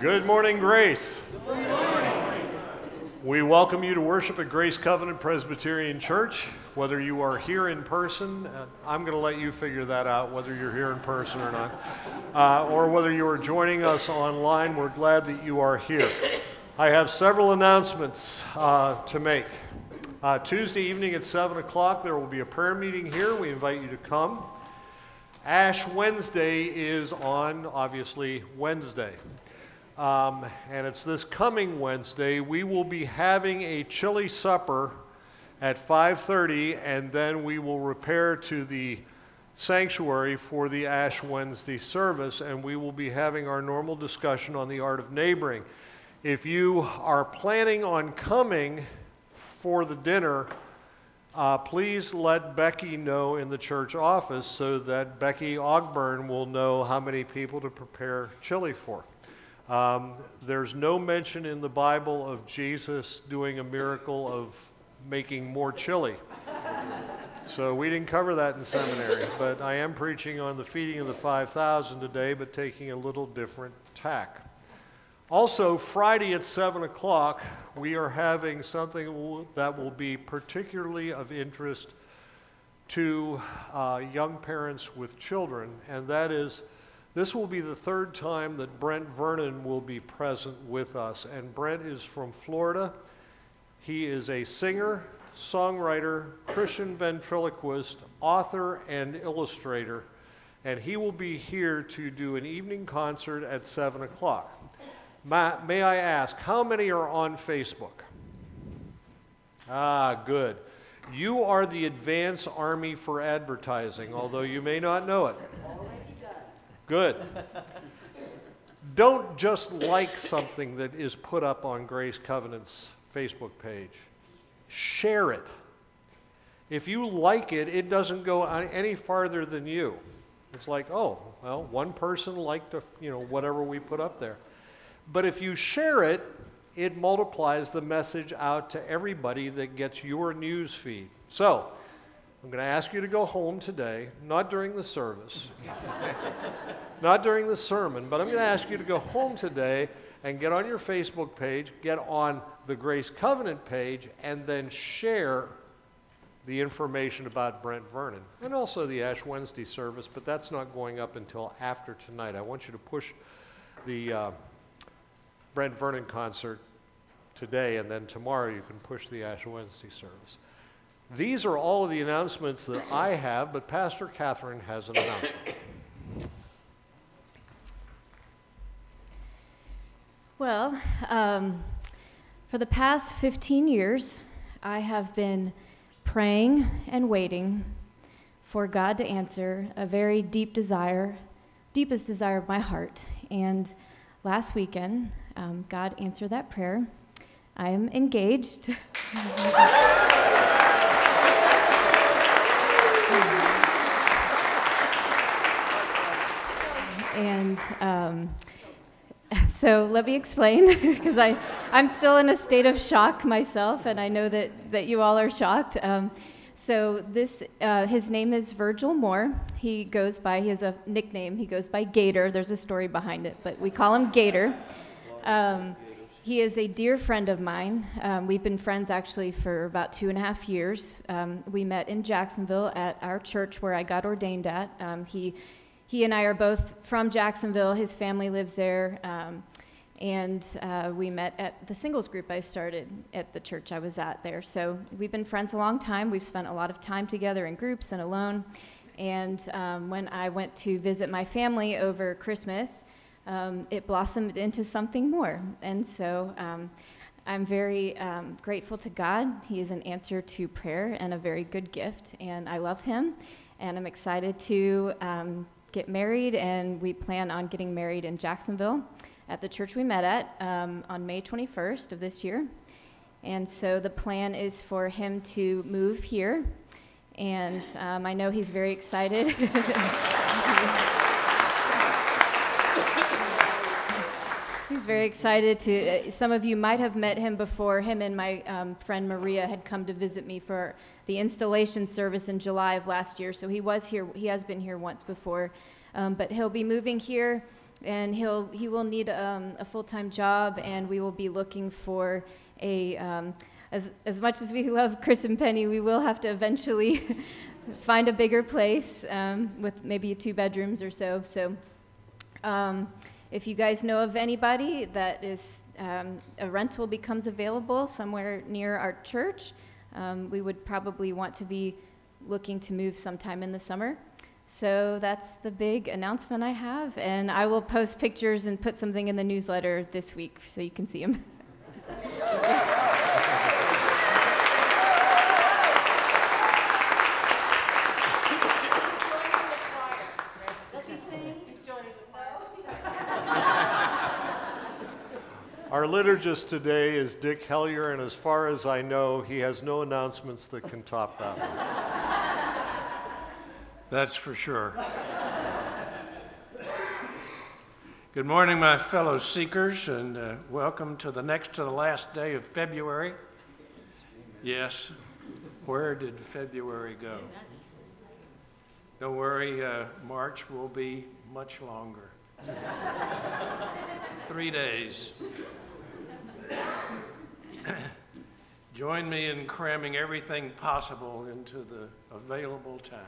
Good morning, Grace. We welcome you to worship at Grace Covenant Presbyterian Church. Whether you are here in person, uh, I'm going to let you figure that out, whether you're here in person or not, uh, or whether you are joining us online. We're glad that you are here. I have several announcements uh, to make. Uh, Tuesday evening at 7 o'clock, there will be a prayer meeting here. We invite you to come. Ash Wednesday is on, obviously, Wednesday. Um, and it's this coming Wednesday. We will be having a chili supper at 5:30, and then we will repair to the sanctuary for the Ash Wednesday service, and we will be having our normal discussion on the art of neighboring. If you are planning on coming for the dinner, uh, please let Becky know in the church office so that Becky Ogburn will know how many people to prepare chili for. Um, there's no mention in the Bible of Jesus doing a miracle of making more chili. so we didn't cover that in seminary, but I am preaching on the feeding of the 5,000 today, but taking a little different tack. Also, Friday at 7 o'clock, we are having something that will be particularly of interest to uh, young parents with children, and that is this will be the third time that Brent Vernon will be present with us. And Brent is from Florida. He is a singer, songwriter, Christian ventriloquist, author, and illustrator. And he will be here to do an evening concert at 7 o'clock. May I ask, how many are on Facebook? Ah, good. You are the advance army for advertising, although you may not know it. Good. Don't just like something that is put up on Grace Covenant's Facebook page. Share it. If you like it, it doesn't go any farther than you. It's like, oh, well, one person liked, a, you know, whatever we put up there. But if you share it, it multiplies the message out to everybody that gets your news feed. So, I'm going to ask you to go home today, not during the service, not during the sermon, but I'm going to ask you to go home today and get on your Facebook page, get on the Grace Covenant page, and then share the information about Brent Vernon and also the Ash Wednesday service, but that's not going up until after tonight. I want you to push the uh, Brent Vernon concert today, and then tomorrow you can push the Ash Wednesday service. These are all of the announcements that I have, but Pastor Catherine has an announcement. Well, um, for the past 15 years, I have been praying and waiting for God to answer a very deep desire, deepest desire of my heart. And last weekend, um, God answered that prayer. I am engaged. And um, so let me explain, because I'm still in a state of shock myself, and I know that, that you all are shocked. Um, so this, uh, his name is Virgil Moore. He goes by, he has a nickname. He goes by Gator. There's a story behind it, but we call him Gator. Um, he is a dear friend of mine. Um, we've been friends actually for about two and a half years. Um, we met in Jacksonville at our church where I got ordained at. Um, he he and I are both from Jacksonville. His family lives there. Um, and uh, we met at the singles group I started at the church I was at there. So we've been friends a long time. We've spent a lot of time together in groups and alone. And um, when I went to visit my family over Christmas, um, it blossomed into something more. And so um, I'm very um, grateful to God. He is an answer to prayer and a very good gift. And I love him. And I'm excited to um, get married, and we plan on getting married in Jacksonville at the church we met at um, on May 21st of this year. And so the plan is for him to move here, and um, I know he's very excited. very excited to. Uh, some of you might have met him before. Him and my um, friend Maria had come to visit me for the installation service in July of last year. So he was here, he has been here once before. Um, but he'll be moving here and he'll he will need um, a full-time job, and we will be looking for a. Um, as, as much as we love Chris and Penny, we will have to eventually find a bigger place um, with maybe two bedrooms or so. So, um, if you guys know of anybody that is um, a rental becomes available somewhere near our church, um, we would probably want to be looking to move sometime in the summer. So that's the big announcement I have, and I will post pictures and put something in the newsletter this week so you can see them. Our liturgist today is Dick Hellier, and as far as I know, he has no announcements that can top that one. That's for sure. Good morning, my fellow seekers, and uh, welcome to the next to the last day of February. Yes, where did February go? Don't worry, uh, March will be much longer. Three days. Join me in cramming everything possible into the available time.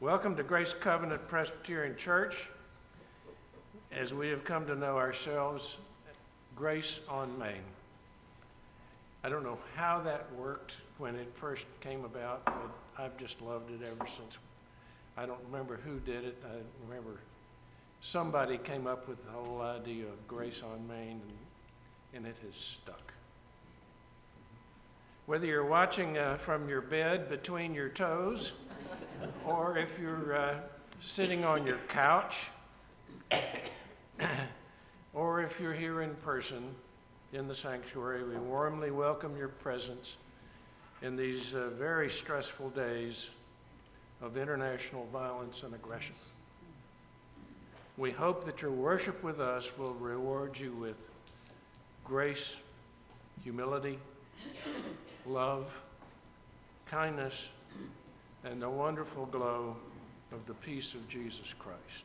Welcome to Grace Covenant Presbyterian Church. As we have come to know ourselves, Grace on Main. I don't know how that worked when it first came about, but I've just loved it ever since. I don't remember who did it. I remember somebody came up with the whole idea of Grace on Main, and and it has stuck. Whether you're watching uh, from your bed between your toes, or if you're uh, sitting on your couch, or if you're here in person in the sanctuary, we warmly welcome your presence in these uh, very stressful days of international violence and aggression. We hope that your worship with us will reward you with grace, humility, love, kindness, and the wonderful glow of the peace of Jesus Christ.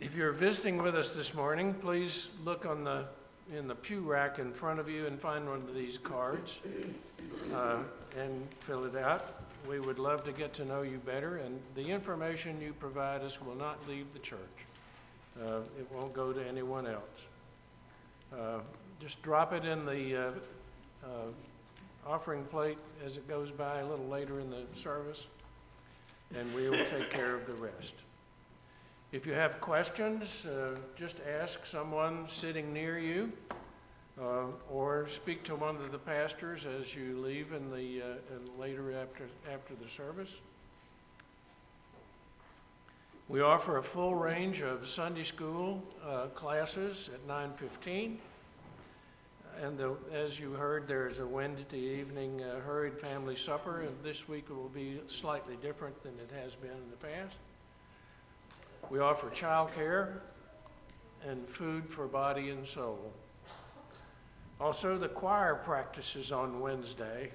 If you're visiting with us this morning, please look on the in the pew rack in front of you and find one of these cards uh, and fill it out. We would love to get to know you better, and the information you provide us will not leave the church. Uh, It won't go to anyone else. Uh, Just drop it in the uh, uh, offering plate as it goes by a little later in the service, and we will take care of the rest. If you have questions, uh, just ask someone sitting near you, uh, or speak to one of the pastors as you leave in the, uh, later after, after the service. We offer a full range of Sunday school uh, classes at 9:15. And the, as you heard, there's a Wednesday evening uh, hurried family supper, and this week it will be slightly different than it has been in the past. We offer childcare and food for body and soul. Also, the choir practices on Wednesday.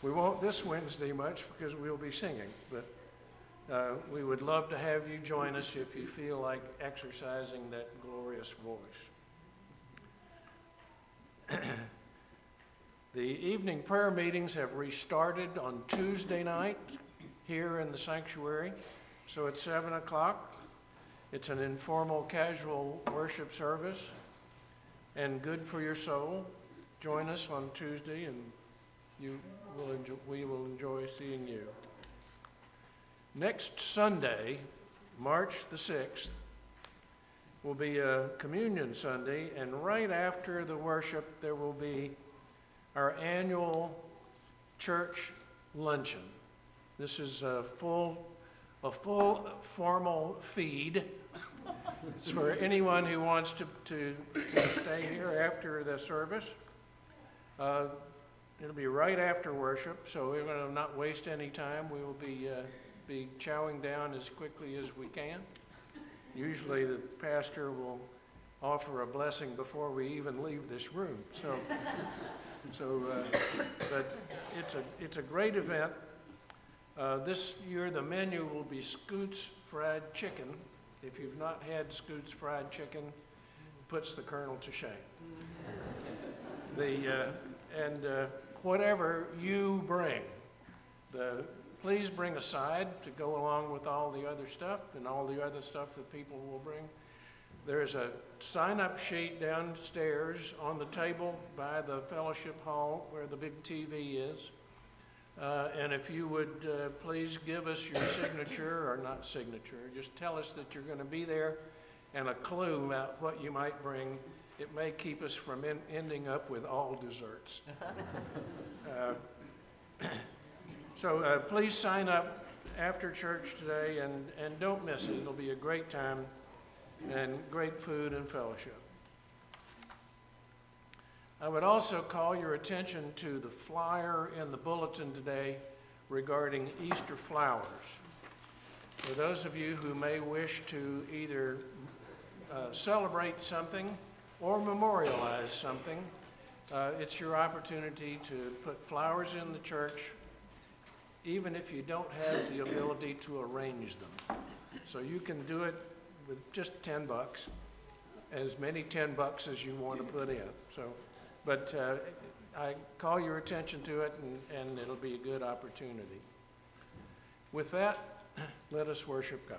We won't this Wednesday much because we'll be singing, but uh, we would love to have you join us if you feel like exercising that glorious voice. the evening prayer meetings have restarted on Tuesday night here in the sanctuary. So at 7 o'clock, it's an informal, casual worship service and good for your soul. Join us on Tuesday and you will enjoy, we will enjoy seeing you. Next Sunday, March the 6th, will be a communion Sunday, and right after the worship, there will be our annual church luncheon. This is a full, a full formal feed. It's for anyone who wants to, to, to stay here after the service. Uh, it'll be right after worship, so we're going to not waste any time. We will be uh, be chowing down as quickly as we can. Usually the pastor will offer a blessing before we even leave this room. So, so uh, but it's a, it's a great event. Uh, This year, the menu will be Scoots Fried Chicken. If you've not had Scoots Fried Chicken, puts the colonel to shame. The, uh, and uh, whatever you bring, the, please bring a side to go along with all the other stuff and all the other stuff that people will bring. There's a sign-up sheet downstairs on the table by the fellowship hall where the big TV is. Uh, And if you would uh, please give us your signature, or not signature, just tell us that you're going to be there and a clue about what you might bring. It may keep us from en- ending up with all desserts. Uh, So uh, please sign up after church today and, and don't miss it. It'll be a great time and great food and fellowship. I would also call your attention to the flyer in the bulletin today regarding Easter flowers. For those of you who may wish to either uh, celebrate something or memorialize something, uh, it's your opportunity to put flowers in the church, even if you don't have the ability to arrange them. So you can do it with just 10 bucks, as many 10 bucks as you want to put in. So, but uh, I call your attention to it, and, and it'll be a good opportunity. With that, let us worship God.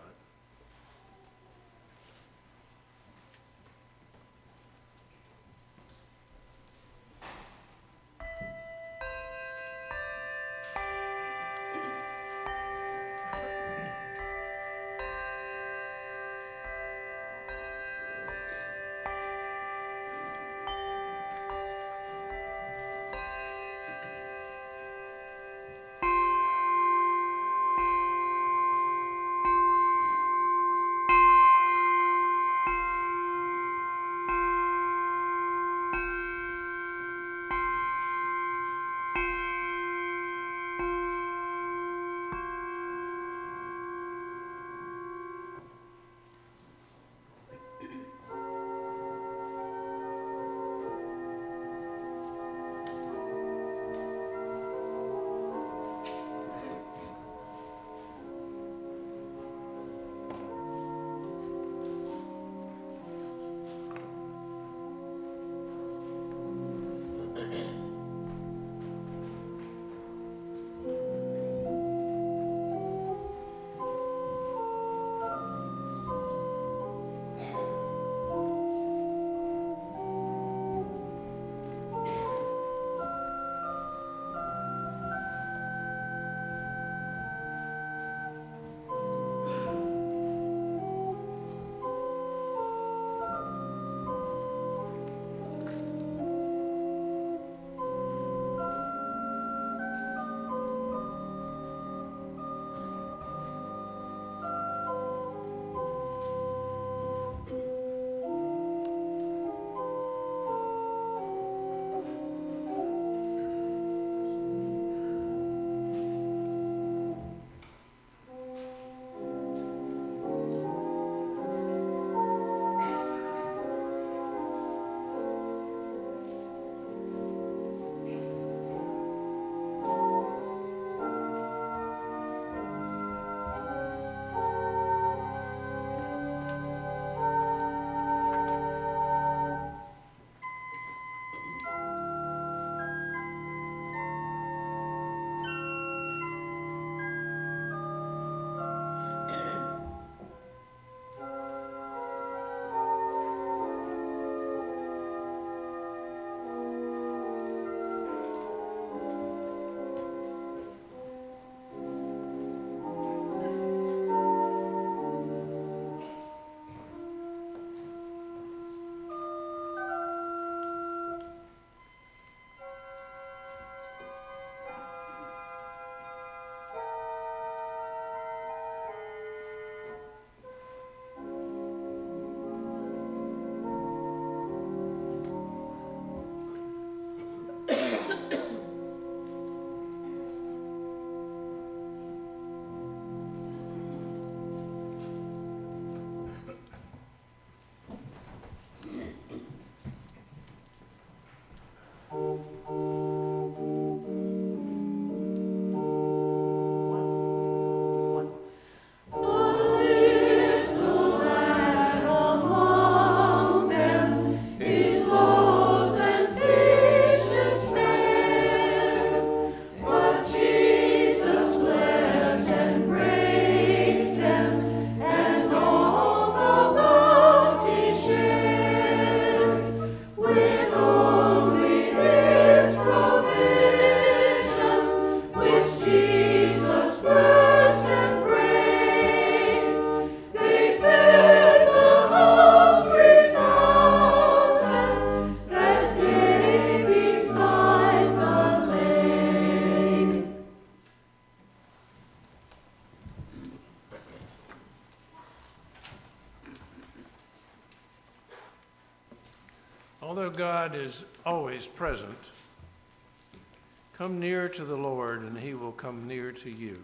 To the Lord and he will come near to you.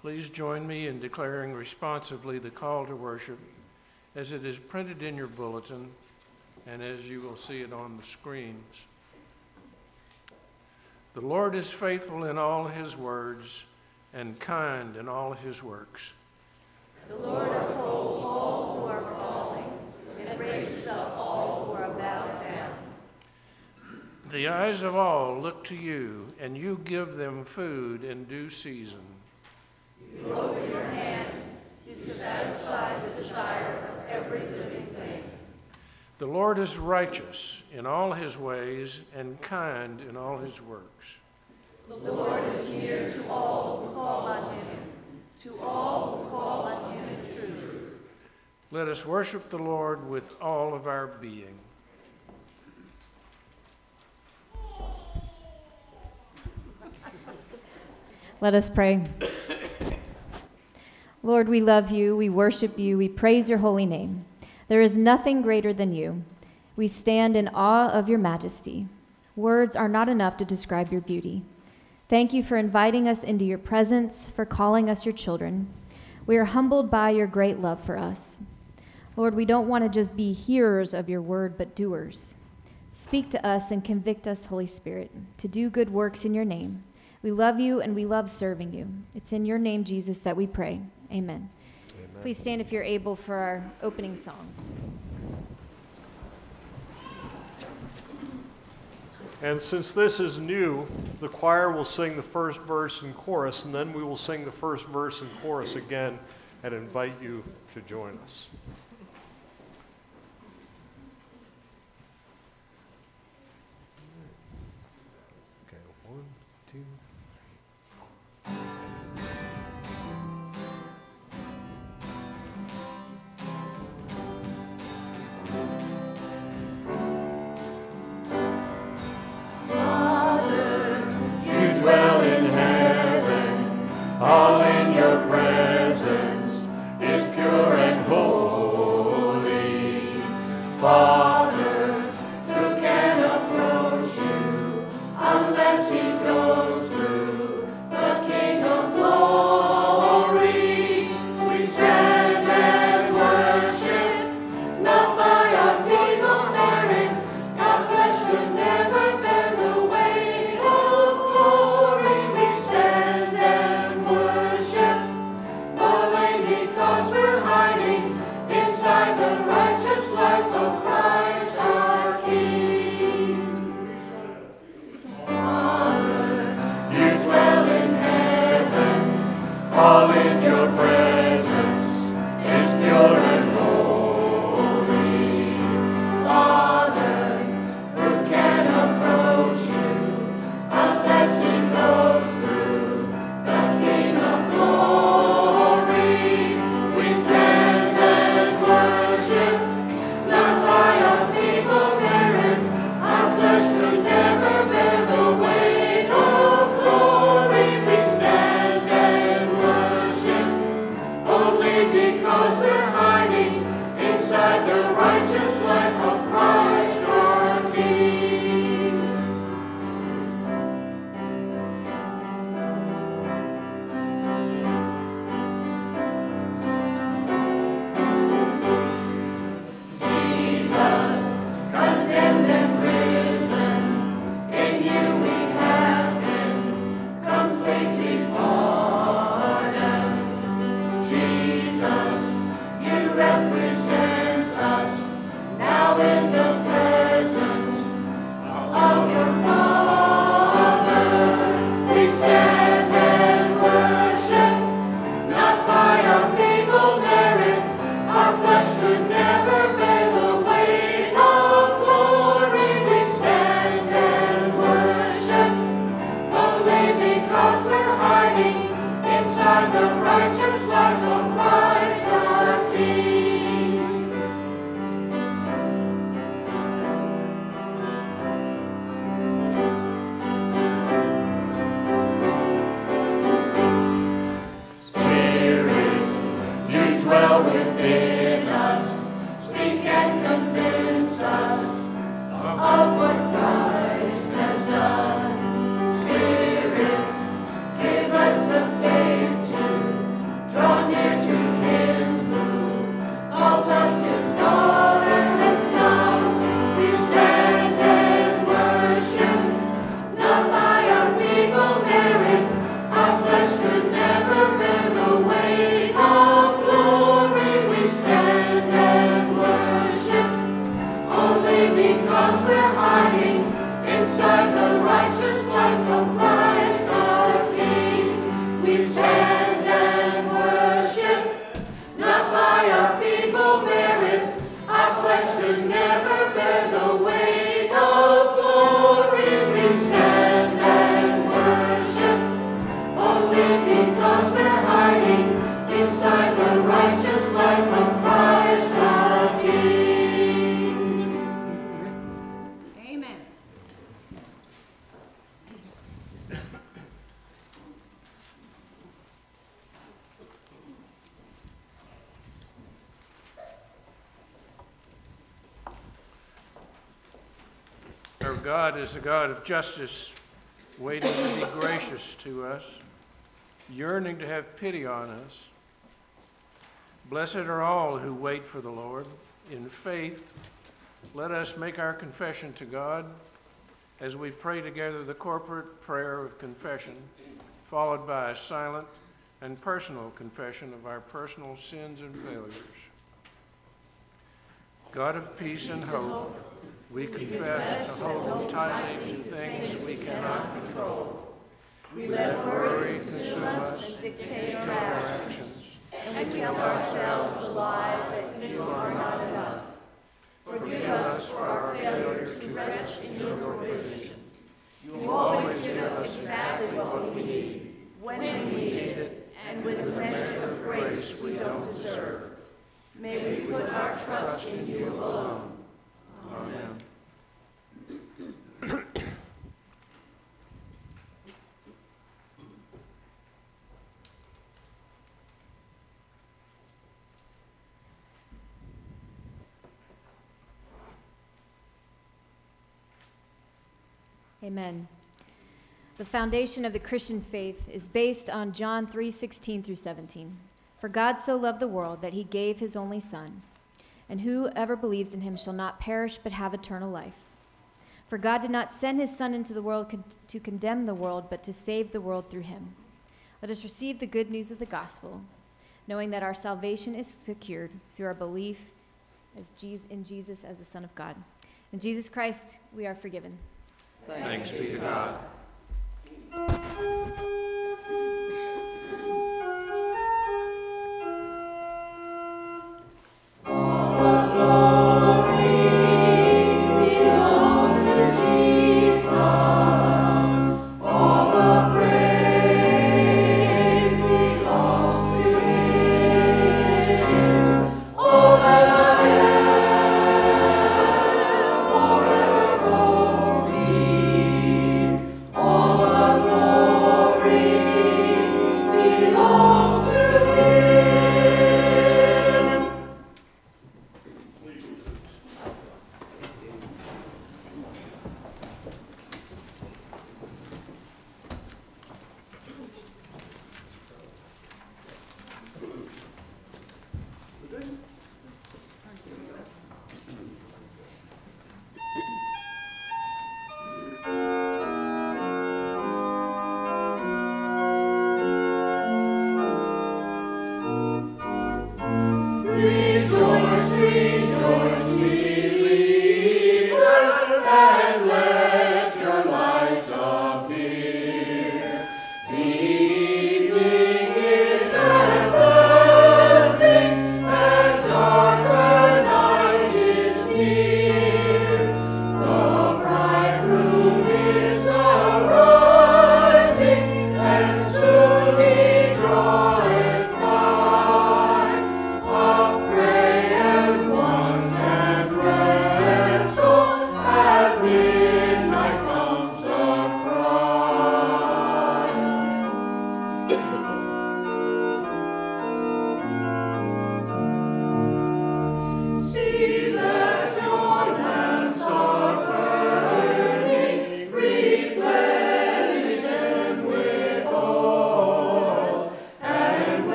Please join me in declaring responsively the call to worship as it is printed in your bulletin and as you will see it on the screens. The Lord is faithful in all his words and kind in all his works. The Lord upholds all who are falling and raises up all who are bowed down. The eyes of all look to you, and you give them food in due season. You open your hand, you satisfy the desire of every living thing. The Lord is righteous in all his ways and kind in all his works. The Lord is near to all who call on him, to all who call on him in truth. Let us worship the Lord with all of our being. Let us pray. Lord, we love you, we worship you, we praise your holy name. There is nothing greater than you. We stand in awe of your majesty. Words are not enough to describe your beauty. Thank you for inviting us into your presence, for calling us your children. We are humbled by your great love for us. Lord, we don't want to just be hearers of your word, but doers. Speak to us and convict us, Holy Spirit, to do good works in your name. We love you and we love serving you. It's in your name, Jesus, that we pray. Amen. Amen. Please stand if you're able for our opening song. And since this is new, the choir will sing the first verse and chorus, and then we will sing the first verse and chorus again and invite you to join us. Is the God of justice, waiting to be gracious to us, yearning to have pity on us. Blessed are all who wait for the Lord. In faith, let us make our confession to God as we pray together the corporate prayer of confession, followed by a silent and personal confession of our personal sins and failures. God of peace and hope, we confess to hold tightly to things we cannot control. We let worry consume us, and dictate our actions, and tell ourselves the lie that you are not enough. Forgive us for our failure to rest in your provision. You always give us exactly what we need, when we need it, and with a measure of grace we don't deserve. May we put our trust in you alone. Amen. Amen. The foundation of the Christian faith is based on John 3:16 through 17. For God so loved the world that he gave his only son, and whoever believes in him shall not perish but have eternal life. For God did not send his son into the world to condemn the world, but to save the world through him. Let us receive the good news of the gospel, knowing that our salvation is secured through our belief in Jesus as the Son of God. In Jesus Christ, we are forgiven. Thanks be to God.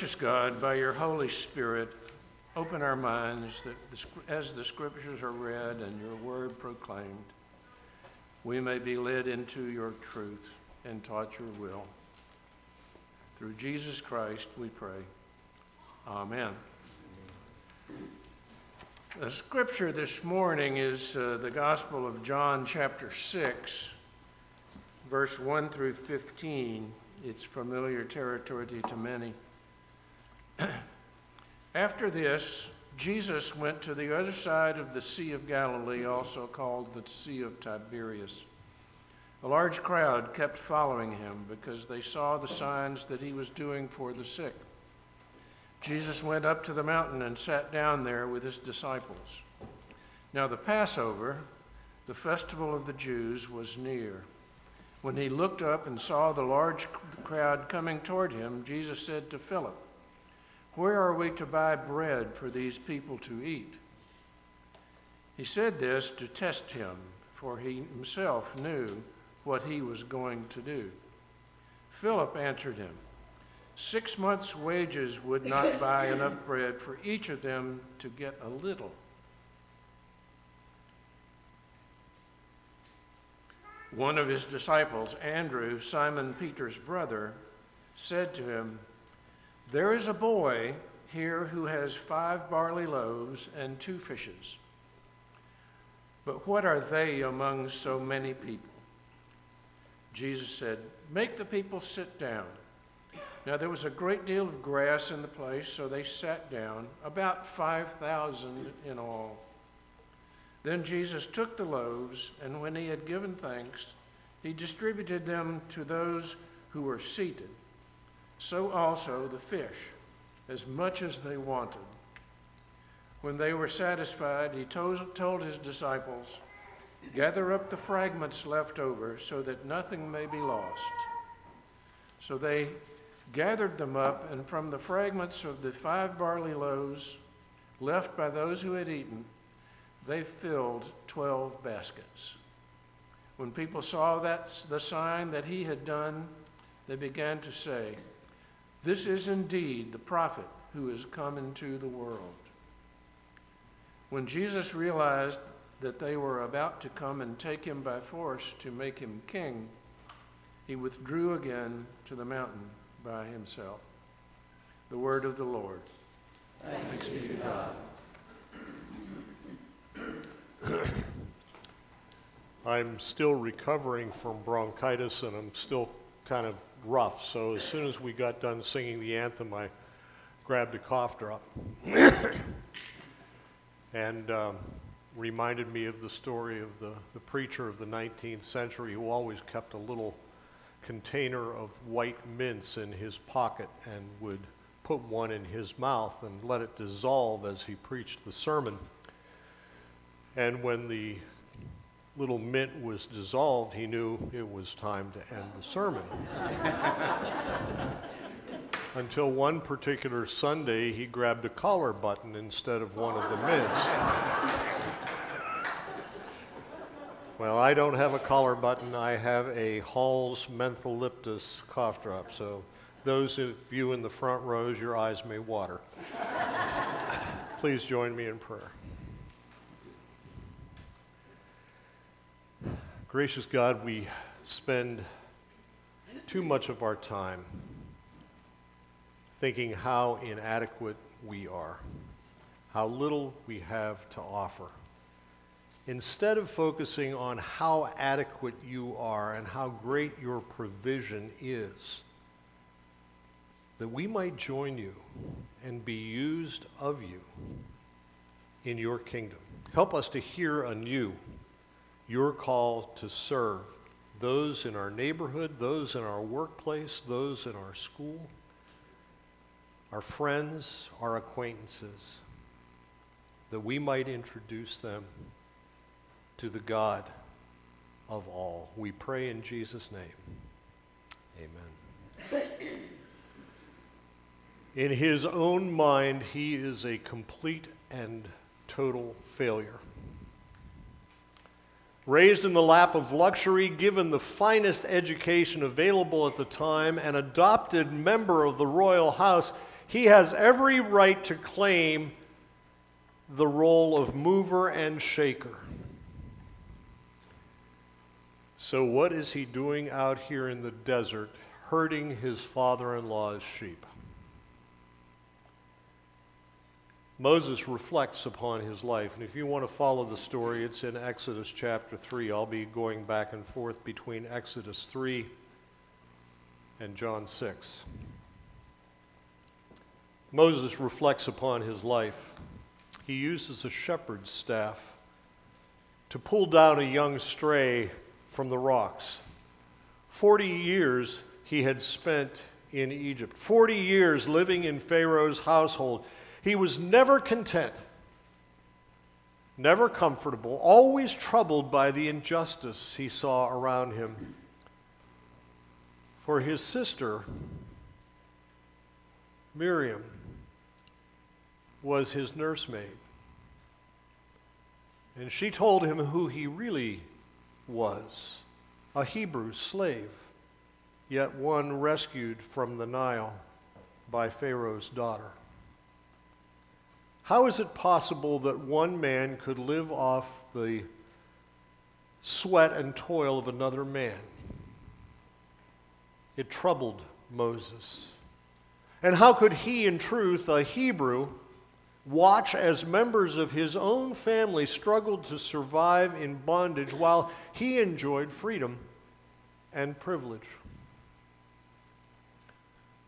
Gracious God, by your Holy Spirit, open our minds that as the scriptures are read and your word proclaimed, we may be led into your truth and taught your will. Through Jesus Christ we pray. Amen. The scripture this morning is uh, the Gospel of John, chapter 6, verse 1 through 15. It's familiar territory to many. After this, Jesus went to the other side of the Sea of Galilee, also called the Sea of Tiberias. A large crowd kept following him because they saw the signs that he was doing for the sick. Jesus went up to the mountain and sat down there with his disciples. Now, the Passover, the festival of the Jews, was near. When he looked up and saw the large crowd coming toward him, Jesus said to Philip, Where are we to buy bread for these people to eat? He said this to test him, for he himself knew what he was going to do. Philip answered him, Six months' wages would not buy enough bread for each of them to get a little. One of his disciples, Andrew, Simon Peter's brother, said to him, There is a boy here who has five barley loaves and two fishes. But what are they among so many people? Jesus said, Make the people sit down. Now there was a great deal of grass in the place, so they sat down, about 5,000 in all. Then Jesus took the loaves, and when he had given thanks, he distributed them to those who were seated. So also the fish, as much as they wanted. When they were satisfied, he told his disciples, Gather up the fragments left over so that nothing may be lost. So they gathered them up, and from the fragments of the five barley loaves left by those who had eaten, they filled 12 baskets. When people saw that the sign that he had done, they began to say, This is indeed the prophet who has come into the world. When Jesus realized that they were about to come and take him by force to make him king, he withdrew again to the mountain by himself. The word of the Lord. Thanks, be to God. I'm still recovering from bronchitis and I'm still kind of rough. So as soon as we got done singing the anthem, I grabbed a cough drop and um, reminded me of the story of the, the preacher of the 19th century who always kept a little container of white mints in his pocket and would put one in his mouth and let it dissolve as he preached the sermon. And when the little mint was dissolved, he knew it was time to end the sermon. Until one particular Sunday, he grabbed a collar button instead of one of the mints. Well, I don't have a collar button. I have a Hall's Mentholyptus cough drop. So those of you in the front rows, your eyes may water. Please join me in prayer. Gracious God, we spend too much of our time thinking how inadequate we are, how little we have to offer instead of focusing on how adequate you are and how great your provision is, that we might join you and be used of you in your kingdom. Help us to hear anew your call to serve those in our neighborhood, those in our workplace, those in our school, our friends, our acquaintances, that we might introduce them to the God of all. We pray in Jesus' name. Amen. In his own mind, he is a complete and total failure. Raised in the lap of luxury, given the finest education available at the time, an adopted member of the royal house, he has every right to claim the role of mover and shaker. So, what is he doing out here in the desert, herding his father in law's sheep? Moses reflects upon his life. And if you want to follow the story, it's in Exodus chapter 3. I'll be going back and forth between Exodus 3 and John 6. Moses reflects upon his life. He uses a shepherd's staff to pull down a young stray from the rocks. Forty years he had spent in Egypt, 40 years living in Pharaoh's household. He was never content, never comfortable, always troubled by the injustice he saw around him. For his sister, Miriam, was his nursemaid. And she told him who he really was a Hebrew slave, yet one rescued from the Nile by Pharaoh's daughter. How is it possible that one man could live off the sweat and toil of another man? It troubled Moses. And how could he, in truth, a Hebrew, watch as members of his own family struggled to survive in bondage while he enjoyed freedom and privilege?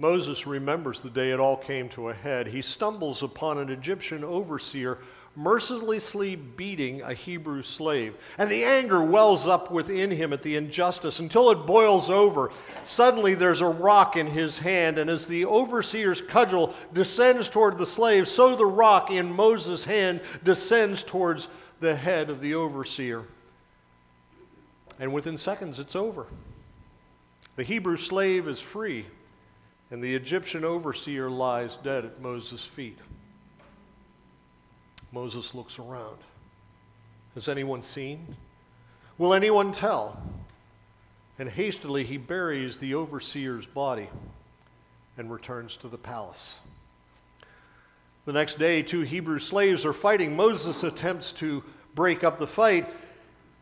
Moses remembers the day it all came to a head. He stumbles upon an Egyptian overseer mercilessly beating a Hebrew slave. And the anger wells up within him at the injustice until it boils over. Suddenly there's a rock in his hand, and as the overseer's cudgel descends toward the slave, so the rock in Moses' hand descends towards the head of the overseer. And within seconds, it's over. The Hebrew slave is free and the Egyptian overseer lies dead at Moses' feet. Moses looks around. Has anyone seen? Will anyone tell? And hastily he buries the overseer's body and returns to the palace. The next day, two Hebrew slaves are fighting. Moses attempts to break up the fight,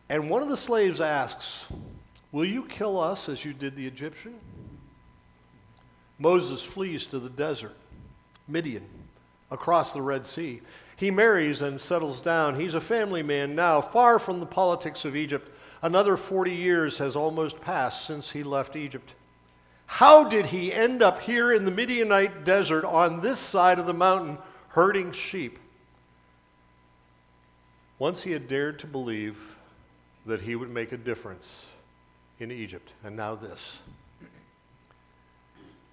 and one of the slaves asks, Will you kill us as you did the Egyptian? Moses flees to the desert, Midian, across the Red Sea. He marries and settles down. He's a family man now, far from the politics of Egypt. Another 40 years has almost passed since he left Egypt. How did he end up here in the Midianite desert on this side of the mountain herding sheep? Once he had dared to believe that he would make a difference in Egypt, and now this.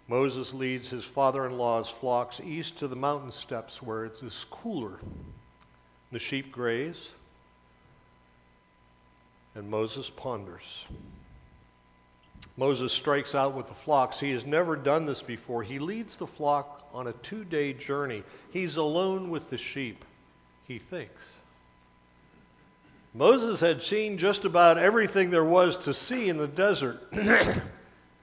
Moses leads his father in law's flocks east to the mountain steps where it is cooler. The sheep graze, and Moses ponders. Moses strikes out with the flocks. He has never done this before. He leads the flock on a two day journey. He's alone with the sheep, he thinks. Moses had seen just about everything there was to see in the desert.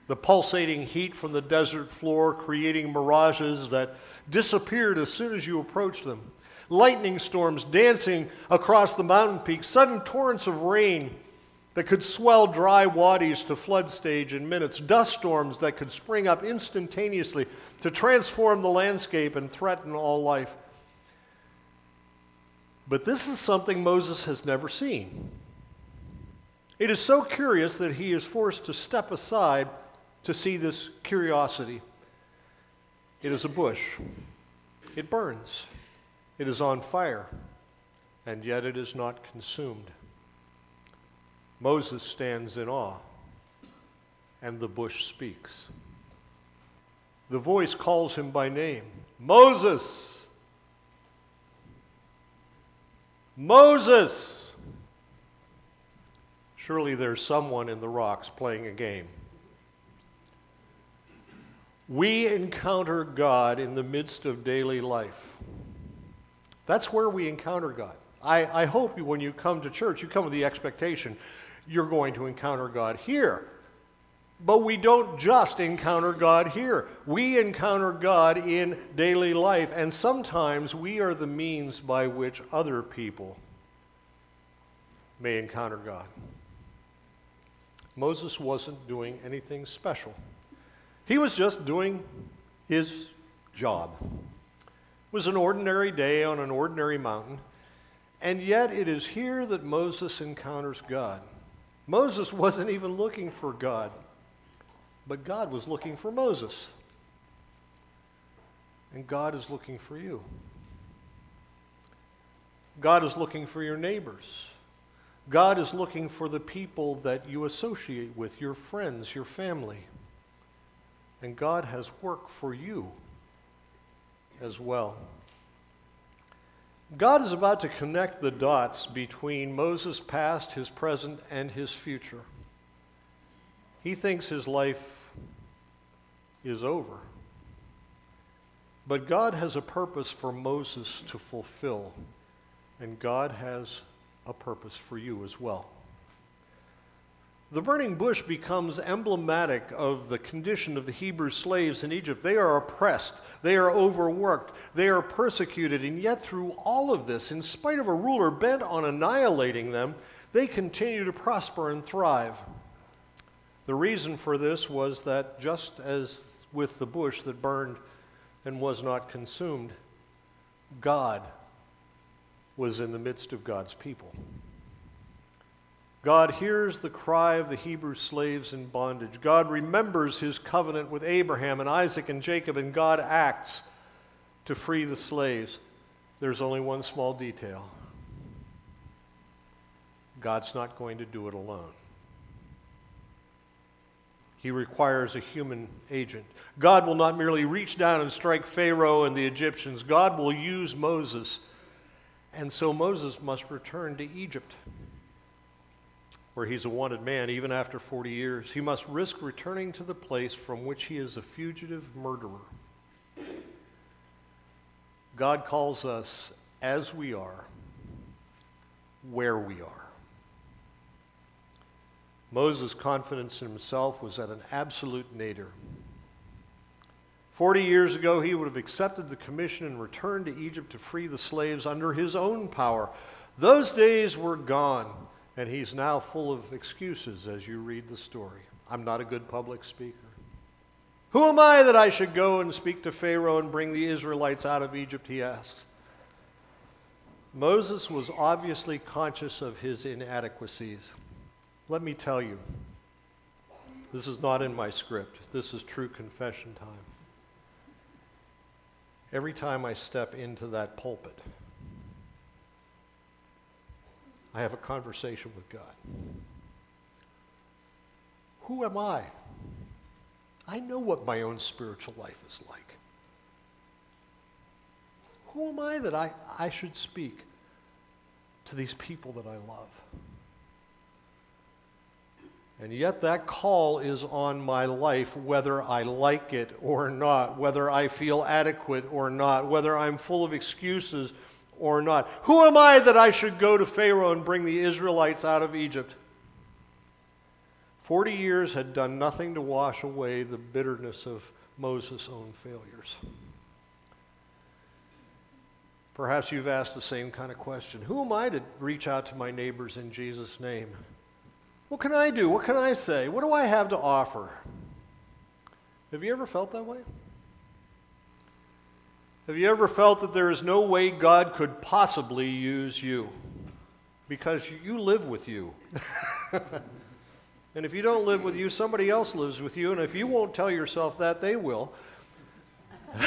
the pulsating heat from the desert floor creating mirages that disappeared as soon as you approached them, lightning storms dancing across the mountain peaks, sudden torrents of rain that could swell dry wadis to flood stage in minutes, dust storms that could spring up instantaneously to transform the landscape and threaten all life. But this is something Moses has never seen. It is so curious that he is forced to step aside to see this curiosity. It is a bush. It burns. It is on fire, and yet it is not consumed. Moses stands in awe, and the bush speaks. The voice calls him by name Moses! Moses! Surely there's someone in the rocks playing a game. We encounter God in the midst of daily life. That's where we encounter God. I, I hope when you come to church, you come with the expectation you're going to encounter God here. But we don't just encounter God here. We encounter God in daily life, and sometimes we are the means by which other people may encounter God. Moses wasn't doing anything special, he was just doing his job. It was an ordinary day on an ordinary mountain, and yet it is here that Moses encounters God. Moses wasn't even looking for God. But God was looking for Moses. And God is looking for you. God is looking for your neighbors. God is looking for the people that you associate with, your friends, your family. And God has work for you as well. God is about to connect the dots between Moses' past, his present, and his future. He thinks his life is over. But God has a purpose for Moses to fulfill, and God has a purpose for you as well. The burning bush becomes emblematic of the condition of the Hebrew slaves in Egypt. They are oppressed, they are overworked, they are persecuted, and yet through all of this, in spite of a ruler bent on annihilating them, they continue to prosper and thrive. The reason for this was that just as with the bush that burned and was not consumed, God was in the midst of God's people. God hears the cry of the Hebrew slaves in bondage. God remembers his covenant with Abraham and Isaac and Jacob, and God acts to free the slaves. There's only one small detail God's not going to do it alone. He requires a human agent. God will not merely reach down and strike Pharaoh and the Egyptians, God will use Moses. And so Moses must return to Egypt, where he's a wanted man even after 40 years. He must risk returning to the place from which he is a fugitive murderer. God calls us as we are, where we are. Moses' confidence in himself was at an absolute nadir. Forty years ago, he would have accepted the commission and returned to Egypt to free the slaves under his own power. Those days were gone, and he's now full of excuses as you read the story. I'm not a good public speaker. Who am I that I should go and speak to Pharaoh and bring the Israelites out of Egypt? He asks. Moses was obviously conscious of his inadequacies. Let me tell you, this is not in my script. This is true confession time. Every time I step into that pulpit, I have a conversation with God. Who am I? I know what my own spiritual life is like. Who am I that I, I should speak to these people that I love? And yet, that call is on my life, whether I like it or not, whether I feel adequate or not, whether I'm full of excuses or not. Who am I that I should go to Pharaoh and bring the Israelites out of Egypt? Forty years had done nothing to wash away the bitterness of Moses' own failures. Perhaps you've asked the same kind of question Who am I to reach out to my neighbors in Jesus' name? What can I do? What can I say? What do I have to offer? Have you ever felt that way? Have you ever felt that there is no way God could possibly use you? Because you live with you. and if you don't live with you, somebody else lives with you. And if you won't tell yourself that, they will.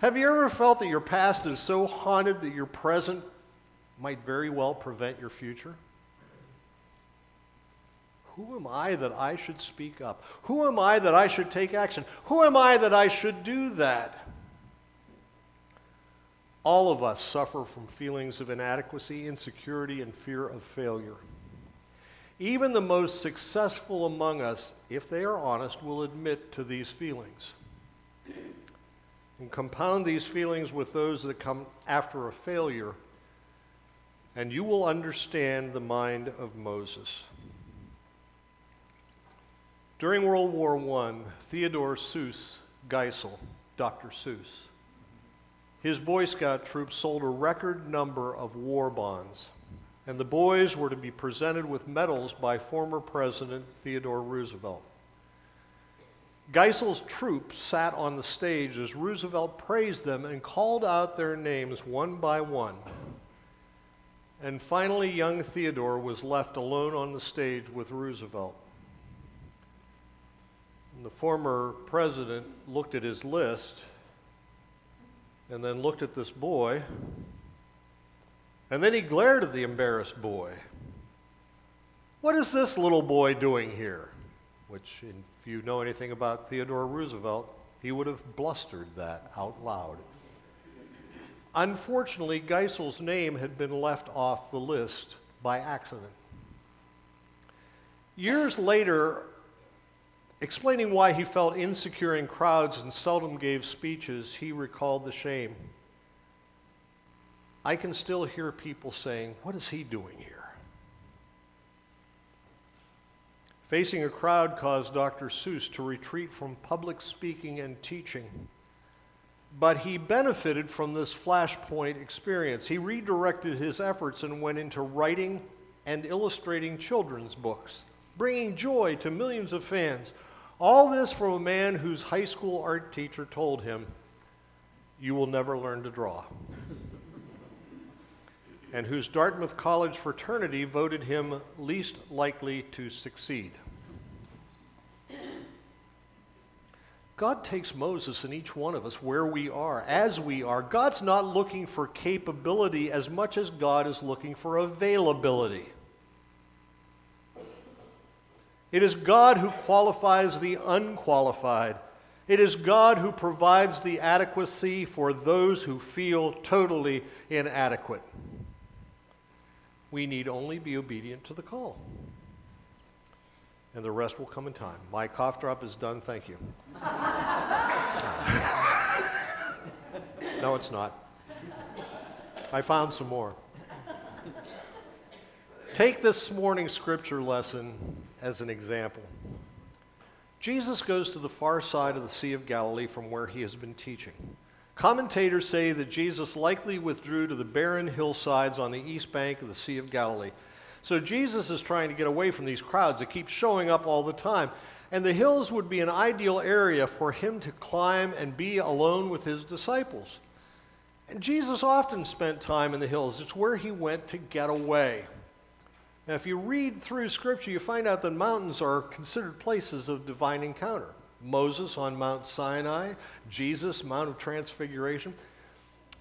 Have you ever felt that your past is so haunted that your present might very well prevent your future? Who am I that I should speak up? Who am I that I should take action? Who am I that I should do that? All of us suffer from feelings of inadequacy, insecurity, and fear of failure. Even the most successful among us, if they are honest, will admit to these feelings. And compound these feelings with those that come after a failure, and you will understand the mind of Moses. During World War I, Theodore Seuss Geisel, Dr. Seuss, his Boy Scout troop sold a record number of war bonds, and the boys were to be presented with medals by former President Theodore Roosevelt. Geisel's troop sat on the stage as Roosevelt praised them and called out their names one by one. And finally, young Theodore was left alone on the stage with Roosevelt. The former president looked at his list and then looked at this boy. And then he glared at the embarrassed boy. What is this little boy doing here? Which, if you know anything about Theodore Roosevelt, he would have blustered that out loud. Unfortunately, Geisel's name had been left off the list by accident. Years later, explaining why he felt insecure in crowds and seldom gave speeches, he recalled the shame. I can still hear people saying, What is he doing here? Facing a crowd caused Dr. Seuss to retreat from public speaking and teaching. But he benefited from this flashpoint experience. He redirected his efforts and went into writing and illustrating children's books, bringing joy to millions of fans. All this from a man whose high school art teacher told him, You will never learn to draw. and whose Dartmouth College fraternity voted him least likely to succeed. God takes Moses and each one of us where we are, as we are. God's not looking for capability as much as God is looking for availability. It is God who qualifies the unqualified. It is God who provides the adequacy for those who feel totally inadequate. We need only be obedient to the call and the rest will come in time. My cough drop is done, thank you. no, it's not. I found some more. Take this morning's scripture lesson as an example. Jesus goes to the far side of the Sea of Galilee from where he has been teaching. Commentators say that Jesus likely withdrew to the barren hillsides on the east bank of the Sea of Galilee. So Jesus is trying to get away from these crowds that keep showing up all the time. And the hills would be an ideal area for him to climb and be alone with his disciples. And Jesus often spent time in the hills. It's where he went to get away. Now, if you read through Scripture, you find out that mountains are considered places of divine encounter. Moses on Mount Sinai, Jesus, Mount of Transfiguration.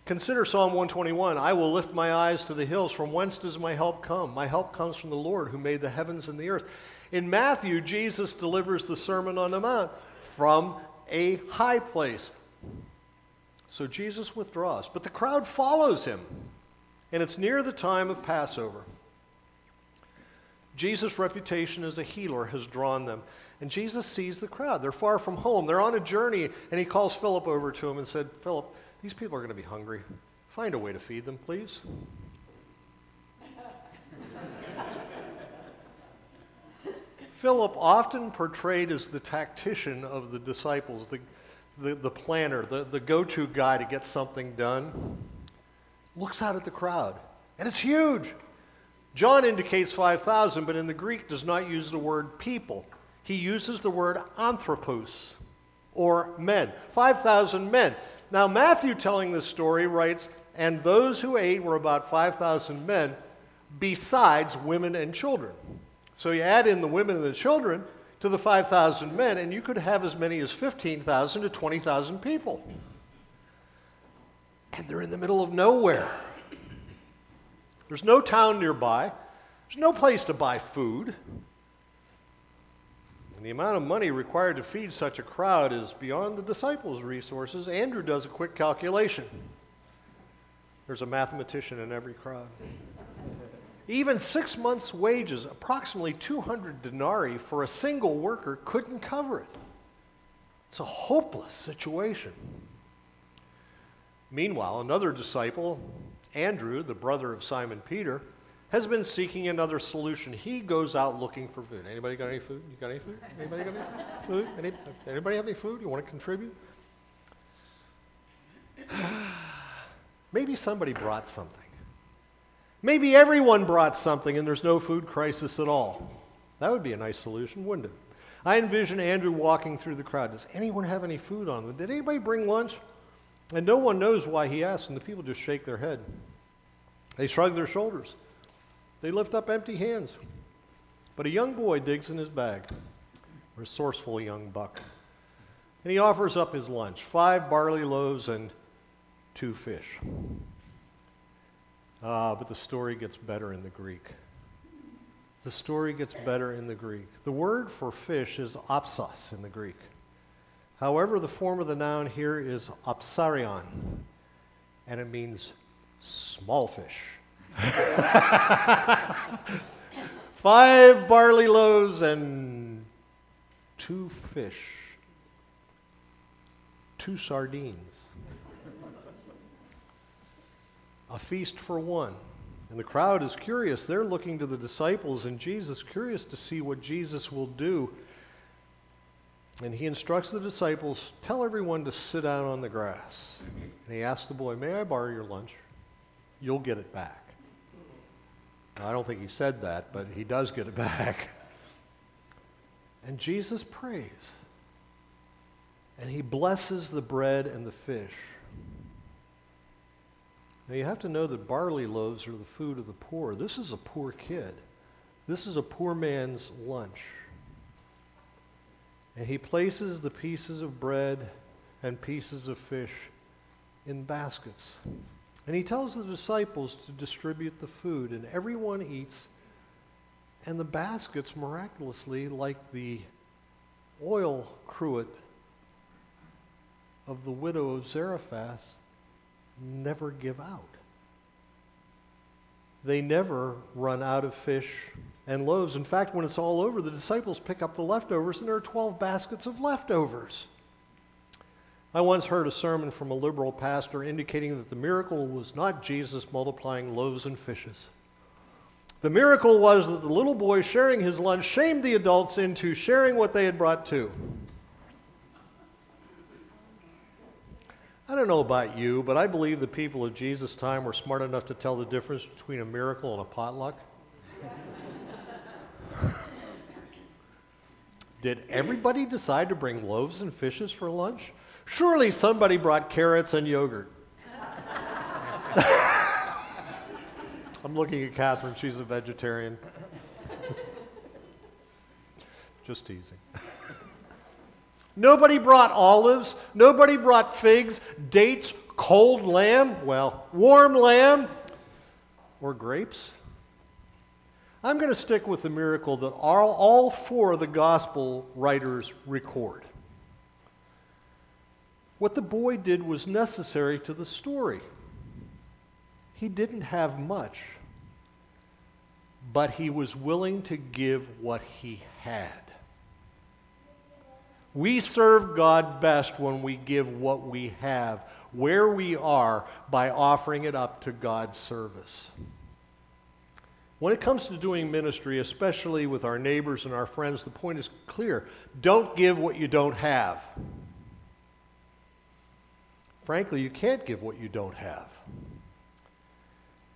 Consider Psalm 121 I will lift my eyes to the hills. From whence does my help come? My help comes from the Lord who made the heavens and the earth. In Matthew, Jesus delivers the Sermon on the Mount from a high place. So Jesus withdraws, but the crowd follows him, and it's near the time of Passover. Jesus' reputation as a healer has drawn them. And Jesus sees the crowd. They're far from home. They're on a journey, and he calls Philip over to him and said, Philip, these people are going to be hungry. Find a way to feed them, please. Philip, often portrayed as the tactician of the disciples, the, the, the planner, the, the go to guy to get something done, looks out at the crowd, and it's huge. John indicates 5,000, but in the Greek does not use the word people. He uses the word anthropos, or men. 5,000 men. Now, Matthew, telling this story, writes, And those who ate were about 5,000 men, besides women and children. So you add in the women and the children to the 5,000 men, and you could have as many as 15,000 to 20,000 people. And they're in the middle of nowhere. There's no town nearby, there's no place to buy food. And the amount of money required to feed such a crowd is beyond the disciples' resources. Andrew does a quick calculation. There's a mathematician in every crowd. Even six months' wages, approximately 200 denarii for a single worker, couldn't cover it. It's a hopeless situation. Meanwhile, another disciple, Andrew, the brother of Simon Peter, has been seeking another solution. He goes out looking for food. Anybody got any food? You got any food? Anybody got any food? Any, anybody have any food? You want to contribute? Maybe somebody brought something. Maybe everyone brought something and there's no food crisis at all. That would be a nice solution, wouldn't it? I envision Andrew walking through the crowd. Does anyone have any food on them? Did anybody bring lunch? And no one knows why he asks, and the people just shake their head. They shrug their shoulders. They lift up empty hands. But a young boy digs in his bag, resourceful young buck, and he offers up his lunch five barley loaves and two fish. Ah, but the story gets better in the Greek. The story gets better in the Greek. The word for fish is opsos in the Greek. However, the form of the noun here is opsarion, and it means small fish. Five barley loaves and two fish, two sardines a feast for one. And the crowd is curious. They're looking to the disciples and Jesus, curious to see what Jesus will do. And he instructs the disciples tell everyone to sit down on the grass. And he asks the boy, May I borrow your lunch? You'll get it back. Now, I don't think he said that, but he does get it back. And Jesus prays. And he blesses the bread and the fish. Now you have to know that barley loaves are the food of the poor. This is a poor kid. This is a poor man's lunch. And he places the pieces of bread and pieces of fish in baskets. And he tells the disciples to distribute the food, and everyone eats. And the baskets, miraculously, like the oil cruet of the widow of Zarephath, never give out. They never run out of fish and loaves. In fact, when it's all over, the disciples pick up the leftovers, and there are 12 baskets of leftovers. I once heard a sermon from a liberal pastor indicating that the miracle was not Jesus multiplying loaves and fishes. The miracle was that the little boy sharing his lunch shamed the adults into sharing what they had brought too. I don't know about you, but I believe the people of Jesus' time were smart enough to tell the difference between a miracle and a potluck. Did everybody decide to bring loaves and fishes for lunch? Surely somebody brought carrots and yogurt. I'm looking at Catherine, she's a vegetarian. Just teasing. Nobody brought olives. Nobody brought figs, dates, cold lamb, well, warm lamb, or grapes. I'm going to stick with the miracle that all, all four of the gospel writers record. What the boy did was necessary to the story. He didn't have much, but he was willing to give what he had. We serve God best when we give what we have, where we are, by offering it up to God's service. When it comes to doing ministry, especially with our neighbors and our friends, the point is clear. Don't give what you don't have. Frankly, you can't give what you don't have.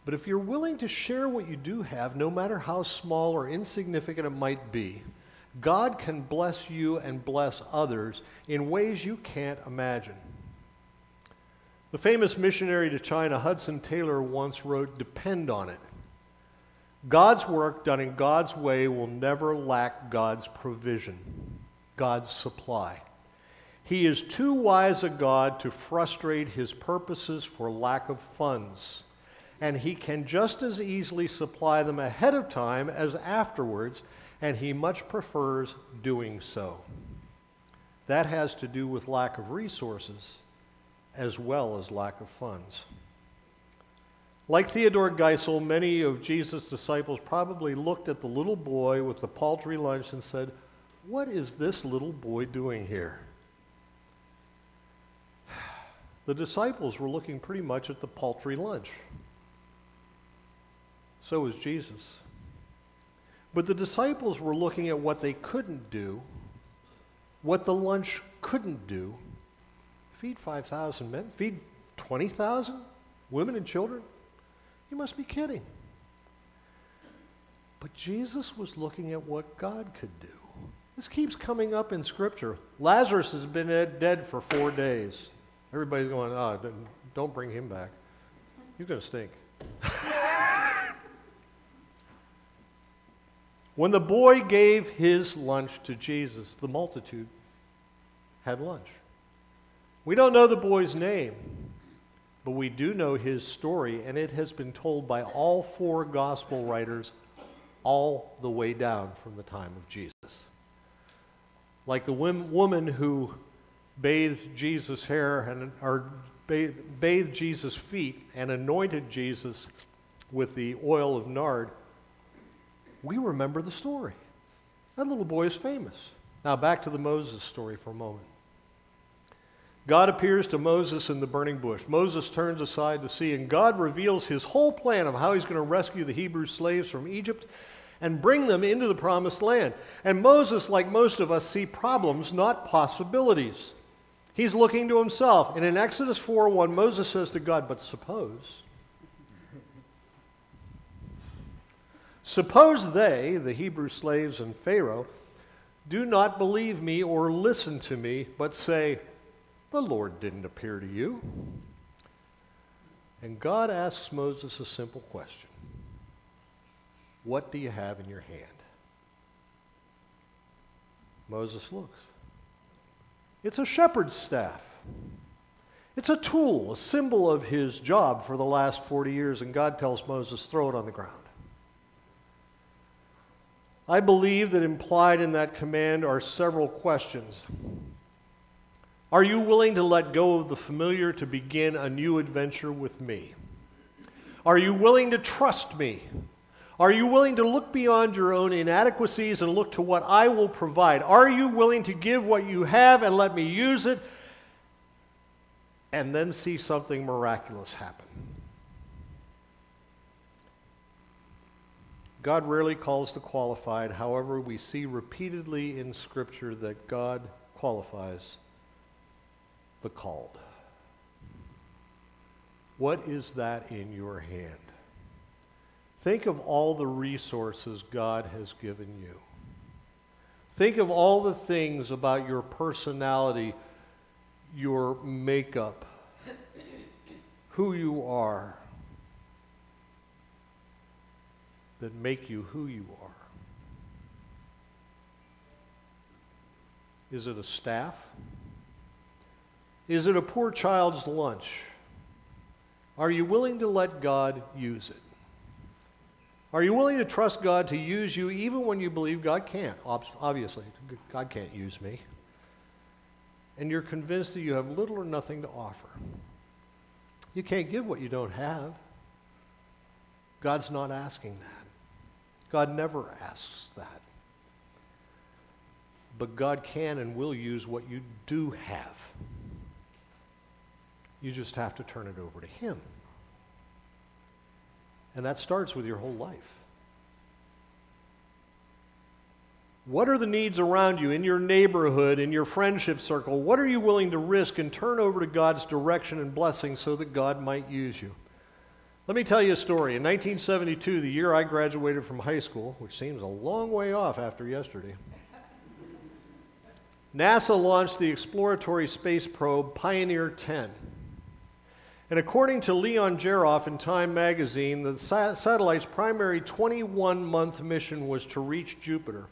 But if you're willing to share what you do have, no matter how small or insignificant it might be, God can bless you and bless others in ways you can't imagine. The famous missionary to China, Hudson Taylor, once wrote, Depend on it. God's work done in God's way will never lack God's provision, God's supply. He is too wise a God to frustrate his purposes for lack of funds, and he can just as easily supply them ahead of time as afterwards and he much prefers doing so. That has to do with lack of resources as well as lack of funds. Like Theodore Geisel, many of Jesus' disciples probably looked at the little boy with the paltry lunch and said, What is this little boy doing here? The disciples were looking pretty much at the paltry lunch. So was Jesus. But the disciples were looking at what they couldn't do, what the lunch couldn't do. Feed 5,000 men, feed 20,000 women and children. You must be kidding. But Jesus was looking at what God could do. This keeps coming up in Scripture. Lazarus has been dead for four days. Everybody's going, oh, don't bring him back. He's going to stink. when the boy gave his lunch to Jesus, the multitude had lunch. We don't know the boy's name, but we do know his story, and it has been told by all four gospel writers all the way down from the time of Jesus. Like the woman who bathed Jesus' hair and or bathed Jesus' feet and anointed Jesus with the oil of nard, we remember the story. That little boy is famous. Now back to the Moses story for a moment. God appears to Moses in the burning bush. Moses turns aside to see, and God reveals his whole plan of how he's going to rescue the Hebrew slaves from Egypt and bring them into the promised land. And Moses, like most of us, see problems, not possibilities. He's looking to himself. And in Exodus 4 1, Moses says to God, But suppose. Suppose they, the Hebrew slaves and Pharaoh, do not believe me or listen to me, but say, The Lord didn't appear to you. And God asks Moses a simple question What do you have in your hand? Moses looks. It's a shepherd's staff. It's a tool, a symbol of his job for the last 40 years, and God tells Moses, throw it on the ground. I believe that implied in that command are several questions. Are you willing to let go of the familiar to begin a new adventure with me? Are you willing to trust me? Are you willing to look beyond your own inadequacies and look to what I will provide? Are you willing to give what you have and let me use it and then see something miraculous happen? God rarely calls the qualified. However, we see repeatedly in Scripture that God qualifies the called. What is that in your hand? Think of all the resources God has given you. Think of all the things about your personality, your makeup, who you are, that make you who you are. Is it a staff? Is it a poor child's lunch? Are you willing to let God use it? Are you willing to trust God to use you even when you believe God can't? Obviously, God can't use me. And you're convinced that you have little or nothing to offer. You can't give what you don't have. God's not asking that. God never asks that. But God can and will use what you do have. You just have to turn it over to Him. And that starts with your whole life. What are the needs around you in your neighborhood, in your friendship circle? What are you willing to risk and turn over to God's direction and blessing so that God might use you? Let me tell you a story. In 1972, the year I graduated from high school, which seems a long way off after yesterday, NASA launched the exploratory space probe Pioneer 10. And according to Leon Jaroff in Time magazine, the sa- satellite's primary 21 month mission was to reach Jupiter,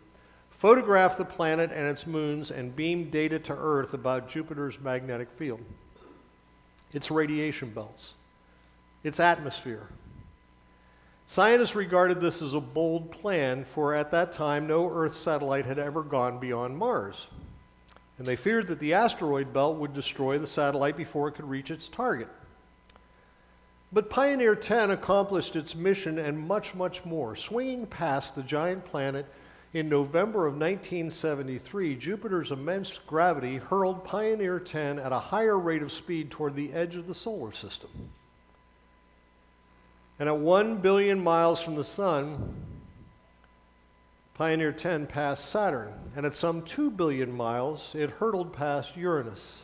photograph the planet and its moons, and beam data to Earth about Jupiter's magnetic field, its radiation belts, its atmosphere. Scientists regarded this as a bold plan, for at that time no Earth satellite had ever gone beyond Mars. And they feared that the asteroid belt would destroy the satellite before it could reach its target. But Pioneer 10 accomplished its mission and much, much more. Swinging past the giant planet in November of 1973, Jupiter's immense gravity hurled Pioneer 10 at a higher rate of speed toward the edge of the solar system. And at 1 billion miles from the Sun, Pioneer 10 passed Saturn. And at some 2 billion miles, it hurtled past Uranus.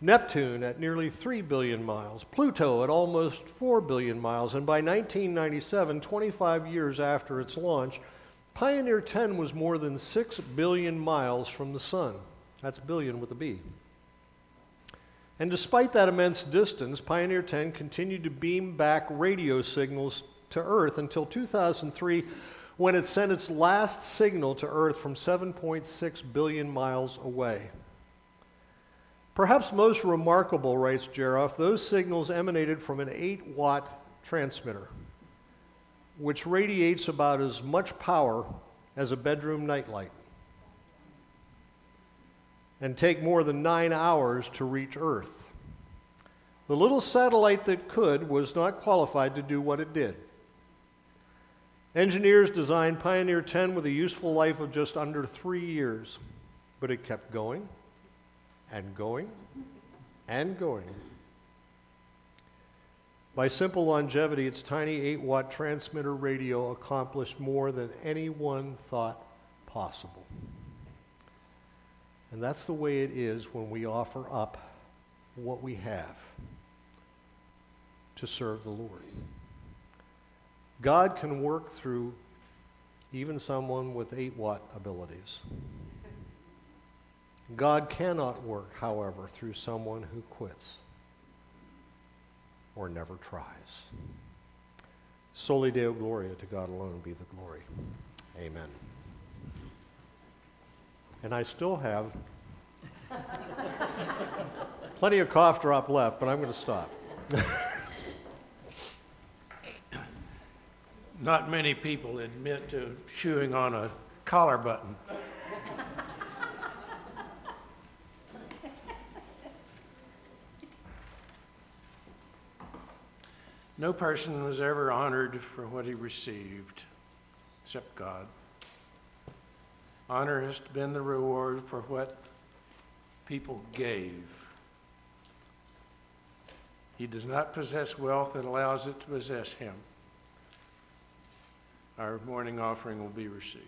Neptune at nearly 3 billion miles, Pluto at almost 4 billion miles, and by 1997, 25 years after its launch, Pioneer 10 was more than 6 billion miles from the Sun. That's billion with a B. And despite that immense distance, Pioneer 10 continued to beam back radio signals to Earth until 2003 when it sent its last signal to Earth from 7.6 billion miles away. Perhaps most remarkable, writes Jaroff, those signals emanated from an 8 watt transmitter, which radiates about as much power as a bedroom nightlight, and take more than nine hours to reach Earth. The little satellite that could was not qualified to do what it did. Engineers designed Pioneer 10 with a useful life of just under three years, but it kept going and going and going. By simple longevity, its tiny 8 watt transmitter radio accomplished more than anyone thought possible. And that's the way it is when we offer up what we have to serve the Lord. God can work through even someone with 8 watt abilities. God cannot work, however, through someone who quits or never tries. Soli Deo Gloria, to God alone be the glory. Amen. And I still have plenty of cough drop left, but I'm going to stop. Not many people admit to chewing on a collar button. No person was ever honored for what he received except God. Honor has been the reward for what people gave. He does not possess wealth that allows it to possess him. Our morning offering will be received.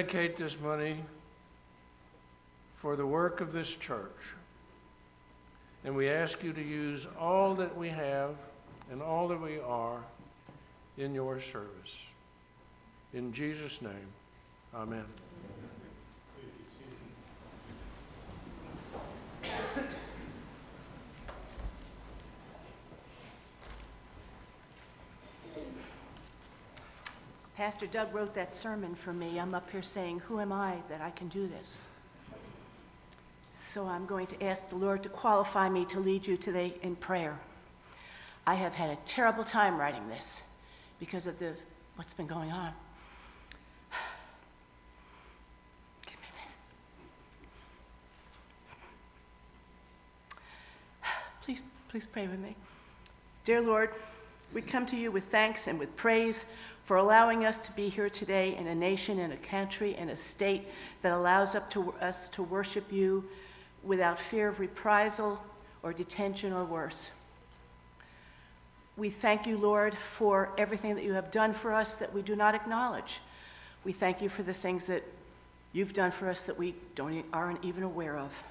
Dedicate this money for the work of this church. And we ask you to use all that we have and all that we are in your service. In Jesus' name, amen. Pastor Doug wrote that sermon for me. I'm up here saying, Who am I that I can do this? So I'm going to ask the Lord to qualify me to lead you today in prayer. I have had a terrible time writing this because of the, what's been going on. Give me a minute. Please, please pray with me. Dear Lord, we come to you with thanks and with praise for allowing us to be here today in a nation, in a country, in a state that allows up to us to worship you without fear of reprisal or detention or worse. We thank you, Lord, for everything that you have done for us that we do not acknowledge. We thank you for the things that you've done for us that we don't, aren't even aware of.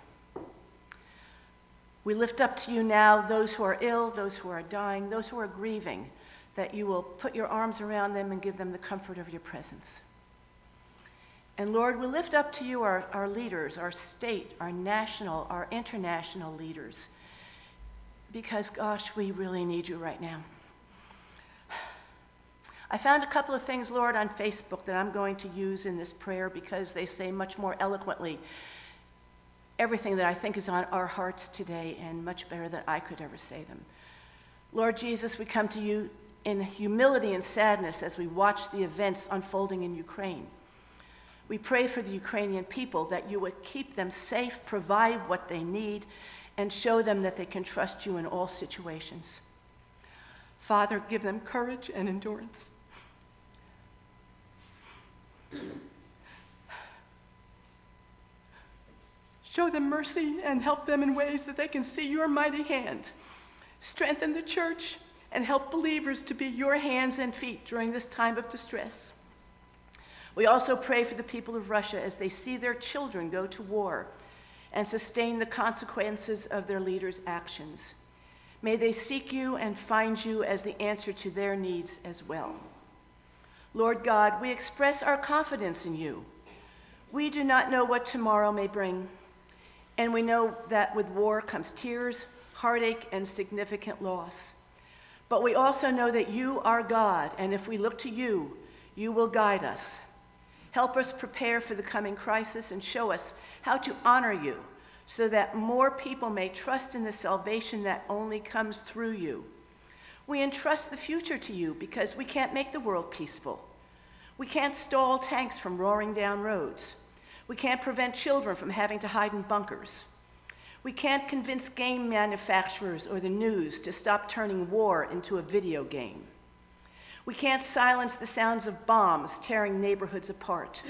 We lift up to you now those who are ill, those who are dying, those who are grieving, that you will put your arms around them and give them the comfort of your presence. And Lord, we lift up to you our, our leaders, our state, our national, our international leaders, because, gosh, we really need you right now. I found a couple of things, Lord, on Facebook that I'm going to use in this prayer because they say much more eloquently everything that I think is on our hearts today and much better than I could ever say them. Lord Jesus, we come to you in humility and sadness as we watch the events unfolding in Ukraine. We pray for the Ukrainian people that you would keep them safe, provide what they need, and show them that they can trust you in all situations. Father, give them courage and endurance. Show them mercy and help them in ways that they can see your mighty hand. Strengthen the church and help believers to be your hands and feet during this time of distress. We also pray for the people of Russia as they see their children go to war and sustain the consequences of their leaders' actions. May they seek you and find you as the answer to their needs as well. Lord God, we express our confidence in you. We do not know what tomorrow may bring, and we know that with war comes tears, heartache, and significant loss. But we also know that you are God, and if we look to you, you will guide us. Help us prepare for the coming crisis and show us how to honor you so that more people may trust in the salvation that only comes through you. We entrust the future to you because we can't make the world peaceful. We can't stall tanks from roaring down roads. We can't prevent children from having to hide in bunkers. We can't convince game manufacturers or the news to stop turning war into a video game. We can't silence the sounds of bombs tearing neighborhoods apart.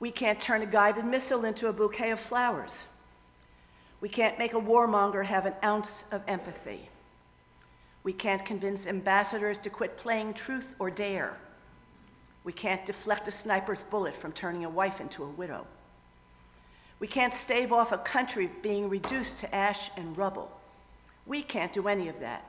We can't turn a guided missile into a bouquet of flowers. We can't make a warmonger have an ounce of empathy. We can't convince ambassadors to quit playing truth or dare. We can't deflect a sniper's bullet from turning a wife into a widow. We can't stave off a country being reduced to ash and rubble. We can't do any of that.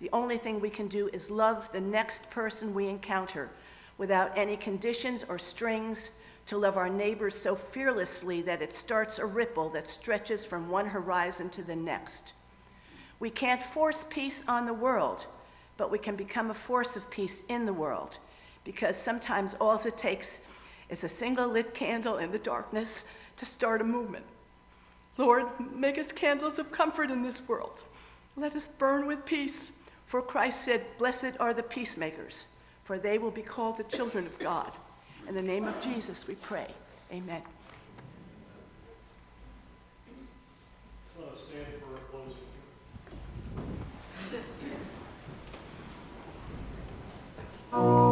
The only thing we can do is love the next person we encounter without any conditions or strings, to love our neighbors so fearlessly that it starts a ripple that stretches from one horizon to the next. We can't force peace on the world, but we can become a force of peace in the world because sometimes all it takes is a single lit candle in the darkness to start a movement. Lord, make us candles of comfort in this world. Let us burn with peace, for Christ said, Blessed are the peacemakers, for they will be called the children of God. In the name of Jesus, we pray. Amen. Have in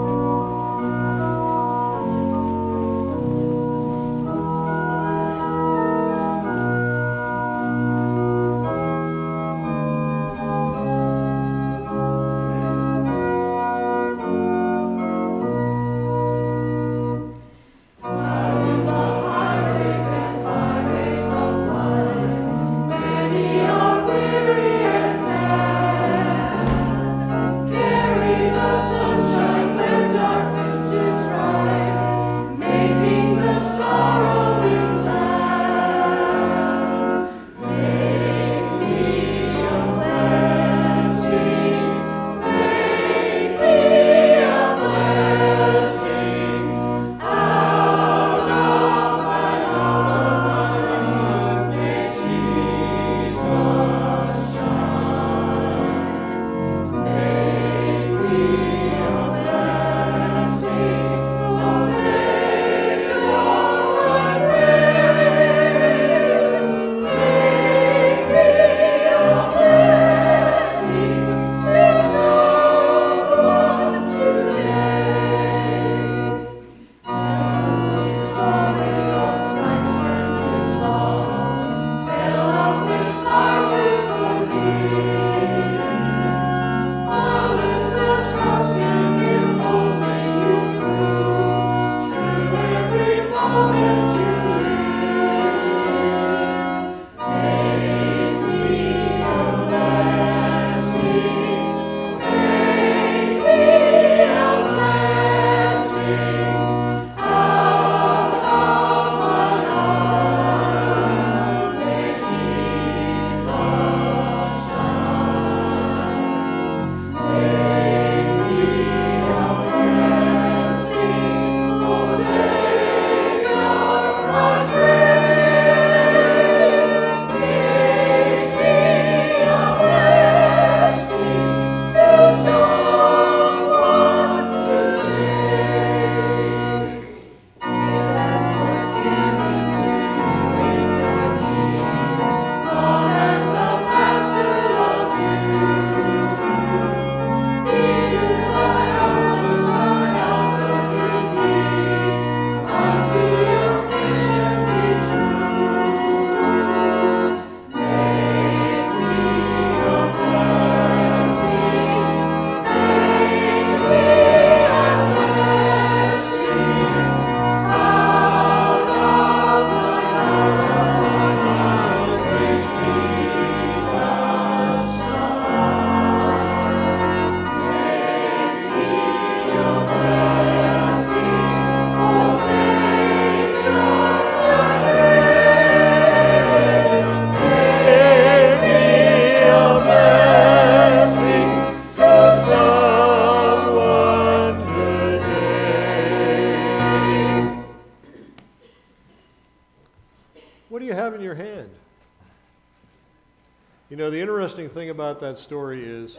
about that story is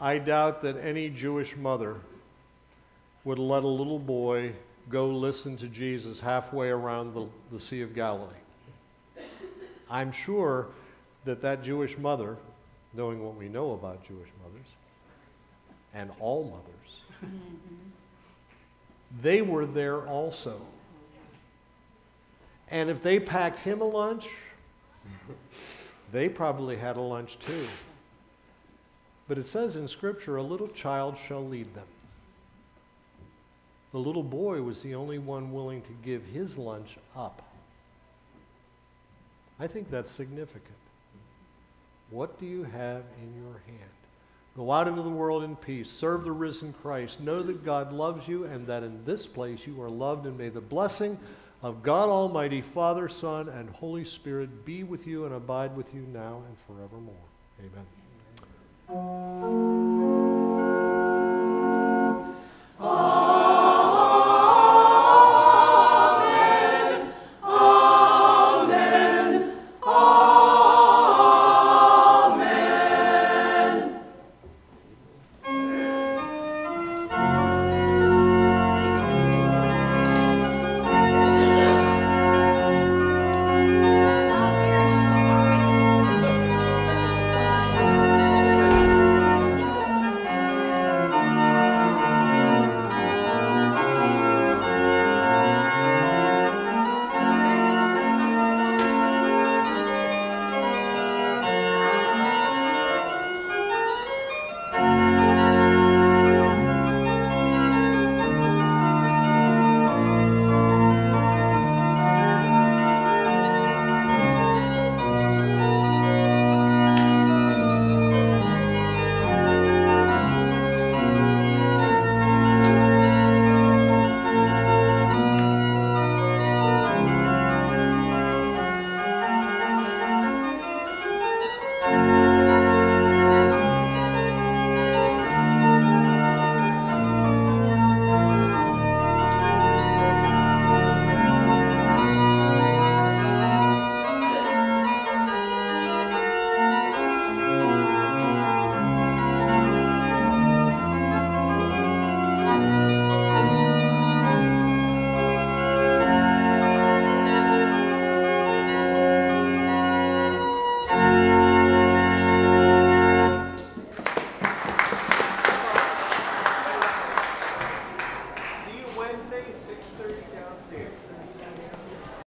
I doubt that any Jewish mother would let a little boy go listen to Jesus halfway around the, the Sea of Galilee. I'm sure that that Jewish mother, knowing what we know about Jewish mothers, and all mothers, they were there also. And if they packed him a lunch, they probably had a lunch too. But it says in Scripture, a little child shall lead them. The little boy was the only one willing to give his lunch up. I think that's significant. What do you have in your hand? Go out into the world in peace. Serve the risen Christ. Know that God loves you and that in this place you are loved. And may the blessing of God Almighty, Father, Son, and Holy Spirit be with you and abide with you now and forevermore. Amen. 아.